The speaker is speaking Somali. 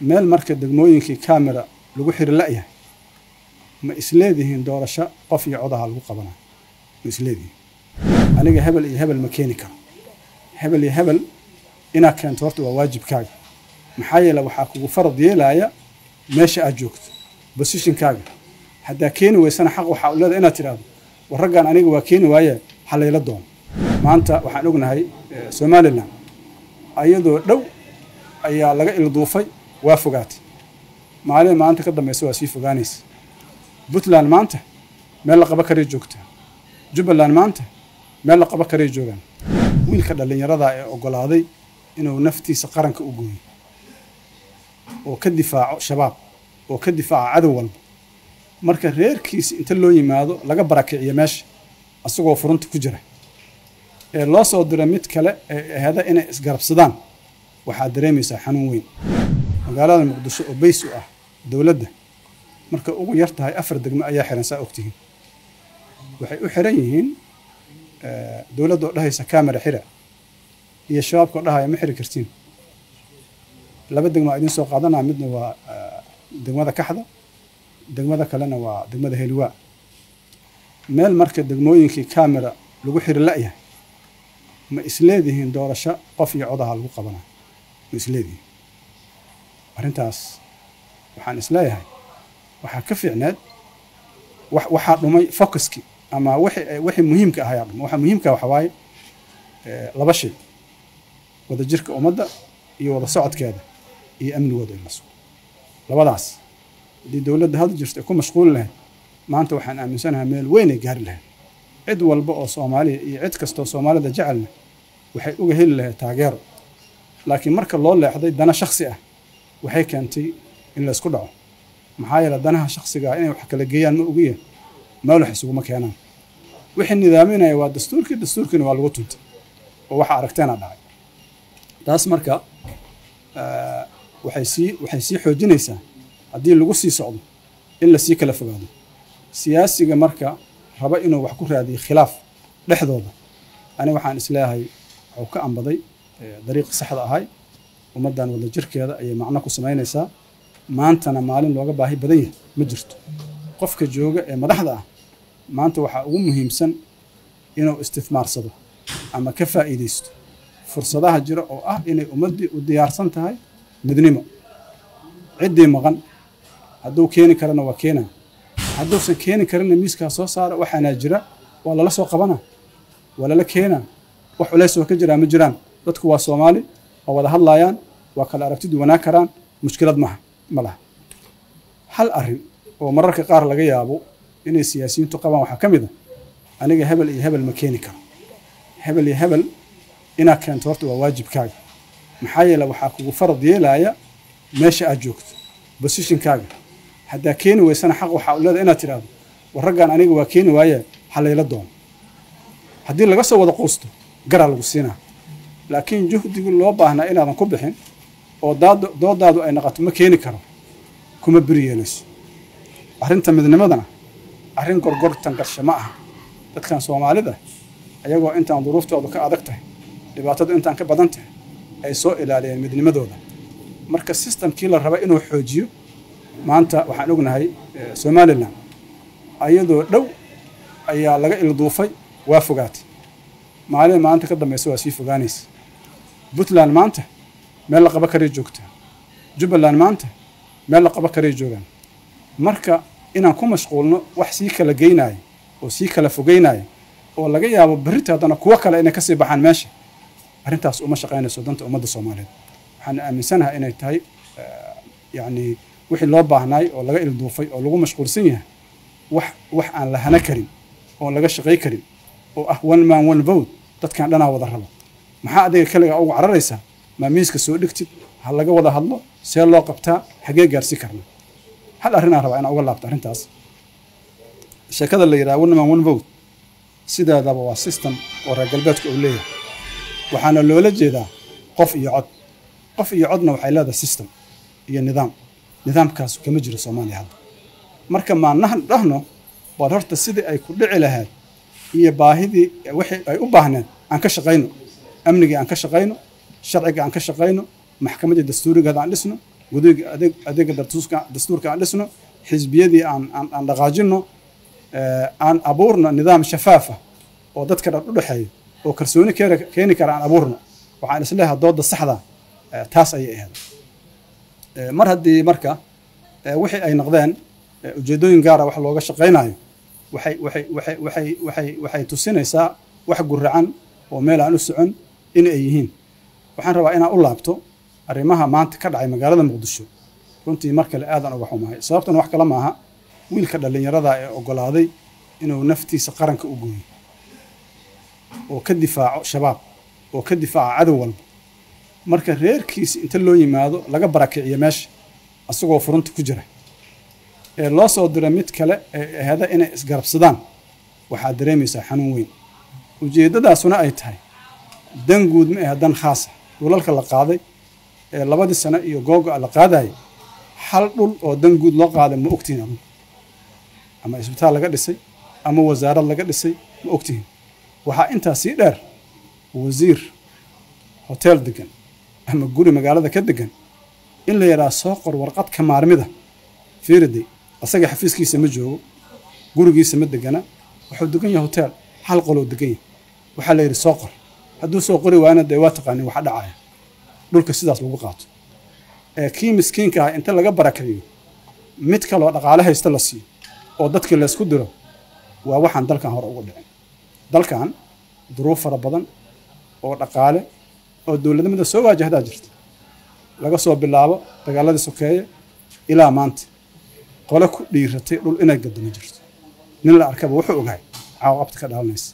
meel marka degmooyinkii camera lagu xiri la'yahay ma isleedihiin doorasho qof iyo codaha lagu qabanaa ma isleedihiin aniga hebel iyo hebel ma keeni karo. Hebel iyo hebel inaad keento horta waa waajibkaaga. Maxaa yeele waxaa kugu farad yeelaya meesha aad joogto bosishinkaaga haddaa keeni weysana xaq waxaa u leeda inaad tidhaahdo war raggan aniga waa keeni waaye halayla doono maanta waxaan ognahay somalilan ayadoo dhow ayaa laga ilduufay waa fogaatay. Maalin maanta ka dambaysa waa sii fogaanaysa. Puntland maanta meel la qaba karay joogtaa. Jubbaland maanta meel la qaba karay joogaan. Wiilka dhallinyarada ee oggolaaday inuu naftiisa qaranka u gooyo oo ka difaaco shabaab oo ka difaaco cadow walba. Marka reerkiisa inta loo yimaado laga barakiciyo meesha asagoo furunta ku jira. Ee loo soo dira mid kale ee ahada inay isgarabsadaan waxaad dareemaysaa xanuun weyn magaalada muqdisho oo bays u ah dowladda marka ugu yar tahay afar degmo ayaa xiran saa ogtihiin. Waxay u xiran yihiin dowladda oo dhahaysa camera xira iyo shabaabka oo dhahaya ma xiri kartiin. Laba degmo aa idiin soo qaadanaa midna waa degmada kaxda degmada kalena waa degmada heliwaa meel marka degmooyinkii camera lagu xiri la'yahay ma isleedihiin doorasho qof iyo codaha lagu qabanaa ma isleedihiin arrintaas waxaan is leeyahay waxaa ka fiicneed waxaa dhumay focuskii ama wixii muhiimka ahayaa dhumay. Waxaa muhiimka waxa waaye laba shay. Wada jirka ummadda iyo wada socodkeeda iyo amnigooda in la sugo labadaas haddii dowladda hadda jirto ay ku mashquuli lahayd maanta waxaan aaminsanahay meel weyn ay gaari lahayd. Cid walba oo soomaaliya iyo cid kastoo soomaalida jecelna waxay uga heli lahayd taageero. Laakiin marka loo leexday dana shaksi ah waxay keentay in la isku dhaco. Maxaa yeele danaha shaksiga ah inay wax kala geeyaan ma ogiya mawlax isuguma keenaan. Wixii nidaaminaya waa dastuurkii dastuurkiina waa lagu tuntay oo waxa aragteena dhacay. Taas marka waxay sii waxay sii xoojinaysaa haddii lagu sii socdo in la sii kala fogaado. Siyaasiga marka raba inuu wax ku raadiyo khilaaf dhexdooda. Ani waxaan is leeyahay waxuu ka ambaday dariiqi saxda ahay ummaddan wada jirkeeda ayay macno ku samaynaysaa. Maantana maalin looga baahi badan yahay ma jirto. Qofka jooga ee madaxda ah maanta waxaa ugu muhiimsan inuu istifmaarsado ama ka faa'iidaysto. Fursadaha jira oo ah inay ummaddii u diyaarsan tahay midnimo. Ciddii maqan hadduu keeni karana waa keenaa hadduusan keeni karinna miiskaa soo saara waxaanaa jira waa lala soo qabanaa waa lala keenaa wax culays oo ka jiraa ma jiraan. Dadku waa soomaali waa wada hadlaayaan waa kala aragtidu wanaa karaan mushkilad maha ma hal arrin oo mararka qaar laga yaabo inay siyaasiyiintu qabaan waxaa ka mid a aniga hebel iyo hebel ma keeni karo. Hebel iyo hebel inaad keento horta waa waajibkaaga. Maxaa yeele waxaa kugu farad yeelaya meesha aad joogto bosishinkaaga haddaa keeni weysana xaq waxaa u leeda inaad tidhaahdo war raggan aniga waa keeni waaye halayla doono haddii laga soo wada quusto garaa lagu siinaa laakiin juhdigii loo baahnaa inaadan ku bixin oo doodaadu ay naqato ma keeni karo. Kuma beri yeelayso arrinta midnimadana arrin gorgortan garshe ma aha. Dadkan soomaalida ayagoo intaan duruuftoodu ka adag tahay dhibaatadu intaan ka badan tahay ay soo ilaaliyeen midnimadooda. Marka sistamkii la raba inuu xoojiyo maanta waxaan ognahay somalilan ayadoo dhow ayaa laga ilduufay waa fogaatay. Maalin maanta ka dambaysa waa sii fogaanaysa puntland maanta meel la qaba karay joogtaa jubbaland maanta meel la qaba karay joogaan marka inaan ku mashquulno wax sii kala geynaayo oo sii kala fogeynaayo oo laga yaabo berrita haddana kuwo kale inay ka sii baxaan meesha arrintaas uma shaqaynayso danta ummadda soomaaliyeed. Waxaan aaminsanahay inay tahay yacni wixii loo baahnaay oo laga ilduufay oo lagu mashquulsan yahay wax wax aan la hana karin oon laga shaqay karin oo ah one man one vote dadkan dhanaa wada rabo maxaa adiga kaligaa ugu cararaysaa maa miiska soo dhigtid? Ha laga wada hadlo? See loo qabtaa? Hagee gaarsii karna. Hal arrinaan rabaa inaan uga laabto arrintaas. Sheekada la yidhaha one man one vote. Sideedaba waa system oo reer galbeedka uu leeyahay. Waxaana loola jeedaa qof iyo cod. Qof iyo codna waxay leedahay system iyo nidaam. Nidaamkaas kama jiro soomaaliya hadda. Marka maanahan dhahno war horta sidii ay ku dhici lahayd iyo baahidii wixii ay u baahneed aan ka shaqayno amnigii aan ka shaqayno sharciga aan ka shaqayno maxkamaddii dastuurigeeda aan dhisno adeeg adeega dastuurka aan dhisno xisbiyadii aan aan dhaqaajino aan abuurno nidaam shafaaf ah oo dadka dhan u dhexeeya oo kalsooni keeni kara aan abuurno waxaan is leeyahay dooda saxda taas ayay ahayd. Mar haddii marka wixii ay noqdeen ujeeddooyin gaara wax looga shaqaynayo waxay waxay waxay waxay waxay tusinaysaa wax guracan oo meel aan u socon in ay yihiin. Waxaan rabaa inaan u laabto arrimaha maanta ka dhacay magaalada muqdisho. Runtii mar kale aadan uga xumahay. Sababtan wax kale maaha wiilka dhallinyarada ee ogolaaday inuu naftiisa qaranka u gooyo. Oo ka difaaco shabaab. Oo ka difaaco cadow walba. Marka reerkiisa inta loo yimaado laga barakiciyo meesha asagoo furunta ku jira. Ee loo soo diro mid kale ee ahada inay isgarabsadaan waxaad dareemaysaa xanuun weyn. Ujeeddadaasuna ay tahay dan guud ma ahe dan khaasa dhulalka la qaaday ee labadii sano iyo googo'a la qaadayay hal dhul oo dan guud loo qaaday ma ogtihin adun ama isbitaal laga dhisay ama wasaarad laga dhisay ma ogtihin waxaa intaa sii dheer wasiir hoteel degan ama guri magaalada ka degan in la yidhaha soo qor warqad ka maarmida fiiriday asaga xafiiskiisa ma joogo gurigiisa ma degana wuxuu degan yahay hoteel hal qoloo degan yahay. Waxaa la yidhi soo qor hadduu soo qori waana dee waa taqaanin waxa dhacaya. Dhulka sidaas lagu qaato. Ee kii miskiinka ah inta laga barakiciyo mid kaloo dhaqaale haysta la siiyo oo dadkii laysku diro waa waxaan dalkan hore ugu dhicin. Dalkan duruuf fara badan oo dhaqaale oo dowladnimada soo waajahdaa jirta. Laga soo bilaabo dagaaladii sokeeye ilaa maanta. Qole ku dhiiratay dhul inay gadamo jirto. Nin la arkaba wuxuu ogahay caawaqabta ka dhaalanaysa